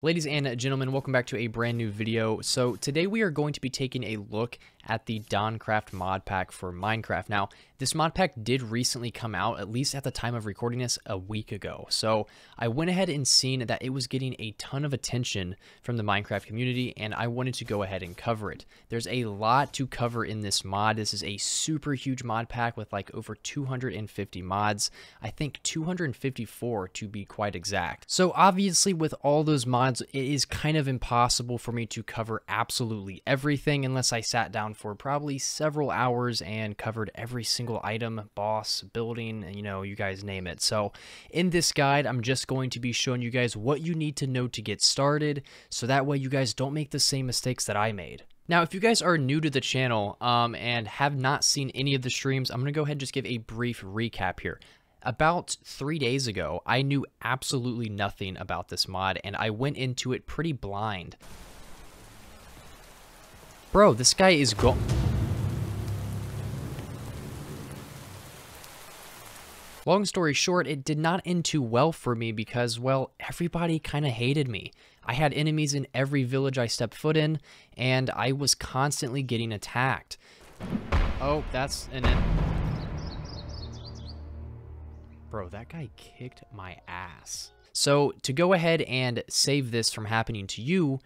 Ladies and gentlemen, welcome back to a brand new video. So today we are going to be taking a look at the DawnCraft mod pack for Minecraft. Now, this mod pack did recently come out, at least at the time of recording this, a week ago. So I went ahead and seen that it was getting a ton of attention from the Minecraft community, and I wanted to go ahead and cover it. There's a lot to cover in this mod. This is a super huge mod pack with like over 250 mods. I think 254 to be quite exact. So obviously with all those mods, it is kind of impossible for me to cover absolutely everything unless I sat down for probably several hours and covered every single item, boss, building, and you know, you guys name it. So in this guide, I'm just going to be showing you guys what you need to know to get started so that way you guys don't make the same mistakes that I made. Now, if you guys are new to the channel um, and have not seen any of the streams, I'm going to go ahead and just give a brief recap here. About three days ago, I knew absolutely nothing about this mod, and I went into it pretty blind. Bro, this guy is go- Long story short, it did not end too well for me because, well, everybody kind of hated me. I had enemies in every village I stepped foot in, and I was constantly getting attacked. Oh, that's an... Bro, that guy kicked my ass. So to go ahead and save this from happening to you,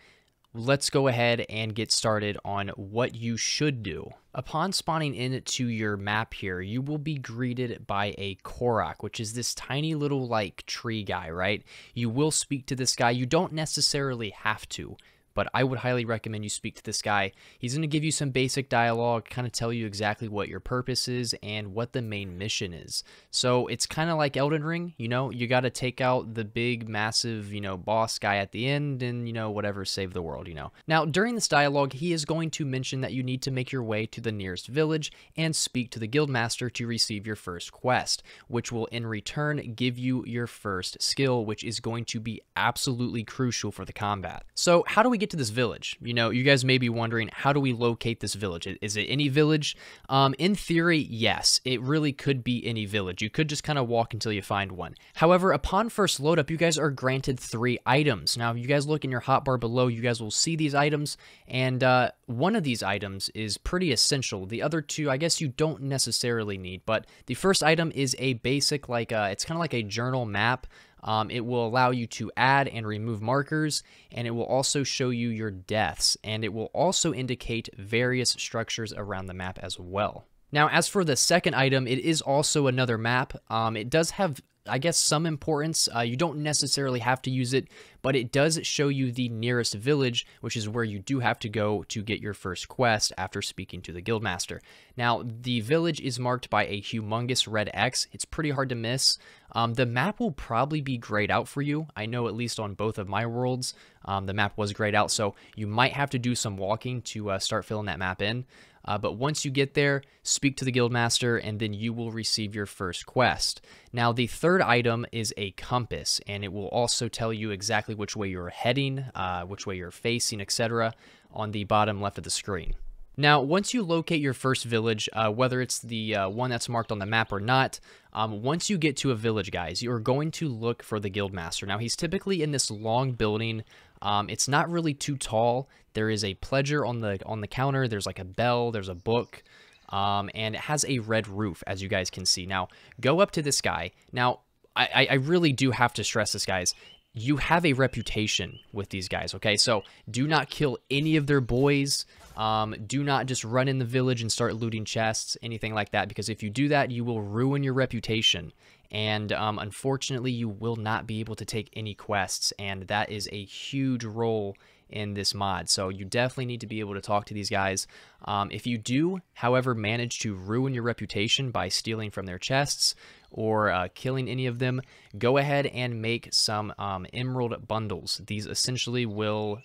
let's go ahead and get started on what you should do. Upon spawning into your map here, you will be greeted by a Korok, which is this tiny little like tree guy, right? You will speak to this guy. You don't necessarily have to but I would highly recommend you speak to this guy. He's going to give you some basic dialogue, kind of tell you exactly what your purpose is and what the main mission is. So it's kind of like Elden Ring, you know, you got to take out the big, massive, you know, boss guy at the end and, you know, whatever, save the world, you know. Now, during this dialogue, he is going to mention that you need to make your way to the nearest village and speak to the guildmaster to receive your first quest, which will in return give you your first skill, which is going to be absolutely crucial for the combat. So how do we get to this village? You know, you guys may be wondering, how do we locate this village? Is it any village? Um, in theory, yes, it really could be any village. You could just kind of walk until you find one. However, upon first load up, you guys are granted three items. Now, if you guys look in your hotbar below, you guys will see these items, and uh, one of these items is pretty essential. The other two, I guess you don't necessarily need, but the first item is a basic, like, uh, it's kind of like a journal map. Um, it will allow you to add and remove markers, and it will also show you your deaths, and it will also indicate various structures around the map as well. Now, as for the second item, it is also another map. Um, it does have I guess, some importance. Uh, you don't necessarily have to use it, but it does show you the nearest village, which is where you do have to go to get your first quest after speaking to the guildmaster. Now, the village is marked by a humongous red X. It's pretty hard to miss. Um, the map will probably be grayed out for you. I know at least on both of my worlds, um, the map was grayed out, so you might have to do some walking to uh, start filling that map in. Uh, but once you get there, speak to the guildmaster, and then you will receive your first quest. Now, the third item is a compass, and it will also tell you exactly which way you're heading, uh, which way you're facing, etc., on the bottom left of the screen. Now, once you locate your first village, uh, whether it's the uh, one that's marked on the map or not, um, once you get to a village, guys, you're going to look for the guildmaster. Now, he's typically in this long building. Um, it's not really too tall. There is a pledger on the on the counter. There's like a bell. There's a book. Um, and it has a red roof, as you guys can see. Now, go up to this guy. Now, I, I really do have to stress this, guys you have a reputation with these guys, okay? So do not kill any of their boys. Um, do not just run in the village and start looting chests, anything like that, because if you do that, you will ruin your reputation. And um, unfortunately, you will not be able to take any quests, and that is a huge role in this mod. So you definitely need to be able to talk to these guys. Um, if you do, however, manage to ruin your reputation by stealing from their chests or uh, killing any of them, go ahead and make some um, emerald bundles. These essentially will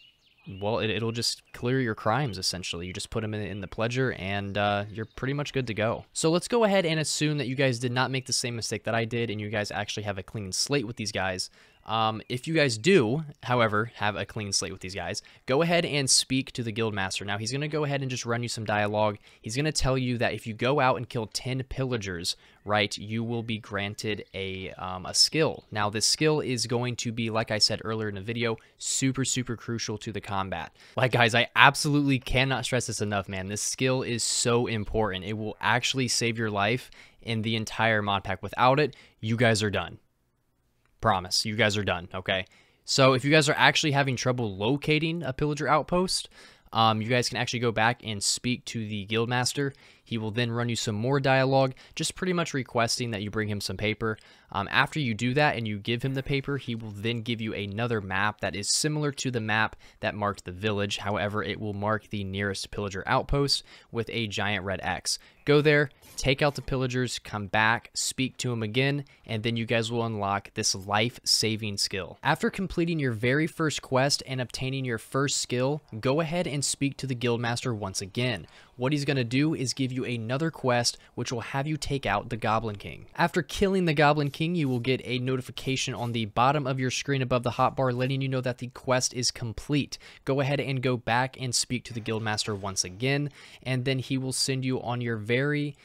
well, it, will just clear your crimes, essentially. You just put them in, in the pledger, and uh, you're pretty much good to go. So let's go ahead and assume that you guys did not make the same mistake that I did, and you guys actually have a clean slate with these guys. Um, if you guys do, however, have a clean slate with these guys, go ahead and speak to the guildmaster. Now, he's going to go ahead and just run you some dialogue. He's going to tell you that if you go out and kill 10 pillagers, right, you will be granted a, um, a skill. Now, this skill is going to be, like I said earlier in the video, super, super crucial to the combat. Like, guys, I absolutely cannot stress this enough, man. This skill is so important. It will actually save your life in the entire mod pack. Without it, you guys are done. Promise, you guys are done, okay? So if you guys are actually having trouble locating a pillager outpost, um, you guys can actually go back and speak to the guildmaster. He will then run you some more dialogue, just pretty much requesting that you bring him some paper. Um, after you do that and you give him the paper, he will then give you another map that is similar to the map that marked the village. However, it will mark the nearest pillager outpost with a giant red X. Go there, take out the pillagers, come back, speak to him again, and then you guys will unlock this life-saving skill. After completing your very first quest and obtaining your first skill, go ahead and speak to the guildmaster once again. What he's going to do is give you another quest which will have you take out the Goblin King. After killing the Goblin King, you will get a notification on the bottom of your screen above the hotbar letting you know that the quest is complete. Go ahead and go back and speak to the Guildmaster once again, and then he will send you on your very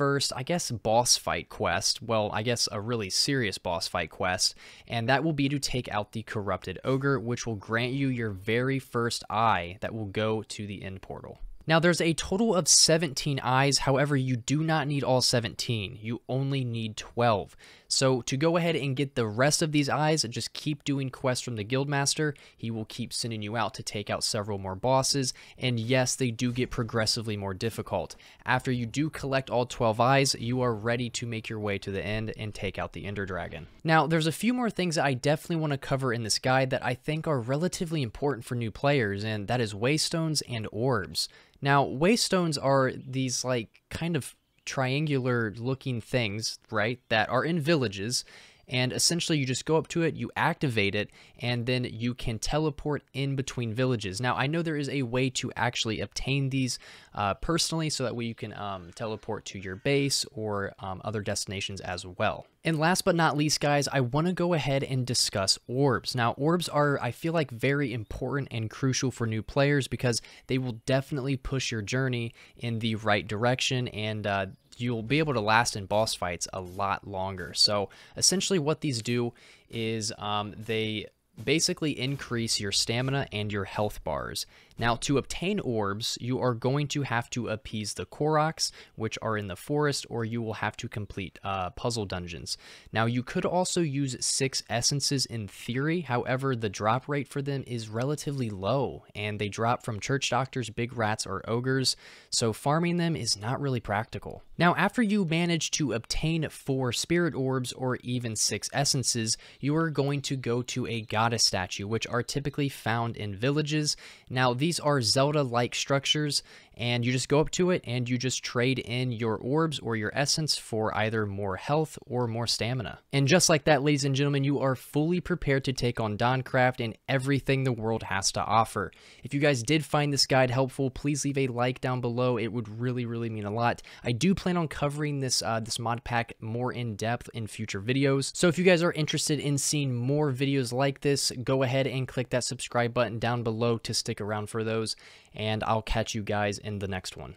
first, I guess, boss fight quest. Well, I guess a really serious boss fight quest. And that will be to take out the Corrupted Ogre, which will grant you your very first eye that will go to the end portal. Now there's a total of 17 eyes, however you do not need all 17, you only need 12. So to go ahead and get the rest of these eyes, just keep doing quests from the Guildmaster, he will keep sending you out to take out several more bosses, and yes, they do get progressively more difficult. After you do collect all 12 eyes, you are ready to make your way to the end and take out the Ender Dragon. Now there's a few more things that I definitely want to cover in this guide that I think are relatively important for new players, and that is waystones and orbs. Now, waystones are these like kind of triangular looking things, right, that are in villages and essentially you just go up to it, you activate it, and then you can teleport in between villages. Now, I know there is a way to actually obtain these uh, personally, so that way you can um, teleport to your base or um, other destinations as well. And last but not least, guys, I want to go ahead and discuss orbs. Now, orbs are, I feel like, very important and crucial for new players because they will definitely push your journey in the right direction and uh, you'll be able to last in boss fights a lot longer. So essentially what these do is um, they basically increase your stamina and your health bars. Now, to obtain orbs, you are going to have to appease the Koroks, which are in the forest, or you will have to complete uh, puzzle dungeons. Now, you could also use six essences in theory, however, the drop rate for them is relatively low, and they drop from church doctors, big rats, or ogres, so farming them is not really practical. Now, after you manage to obtain four spirit orbs, or even six essences, you are going to go to a statue, which are typically found in villages. Now, these these are Zelda-like structures and you just go up to it and you just trade in your orbs or your essence for either more health or more stamina. And just like that, ladies and gentlemen, you are fully prepared to take on Dawncraft and everything the world has to offer. If you guys did find this guide helpful, please leave a like down below. It would really, really mean a lot. I do plan on covering this, uh, this mod pack more in depth in future videos. So if you guys are interested in seeing more videos like this, go ahead and click that subscribe button down below to stick around for those. And I'll catch you guys in the next one.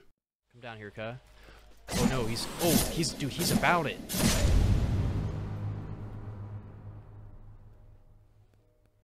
Come down here, Ka. Oh no, he's, oh, he's, dude, he's about it.